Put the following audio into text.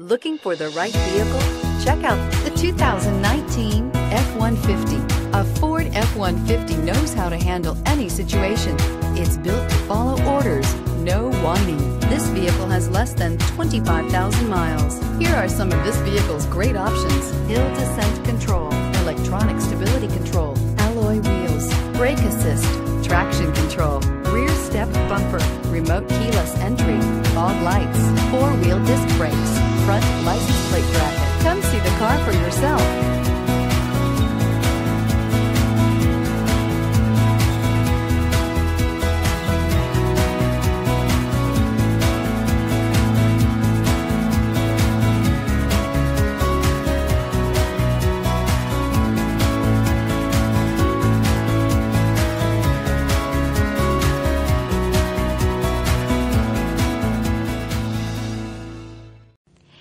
Looking for the right vehicle? Check out the 2019 F-150. A Ford F-150 knows how to handle any situation. It's built to follow orders, no whining. This vehicle has less than 25,000 miles. Here are some of this vehicle's great options. Hill descent control, electronic stability control, alloy wheels, brake remote keyless entry, fog lights, four-wheel disc brakes, front license plate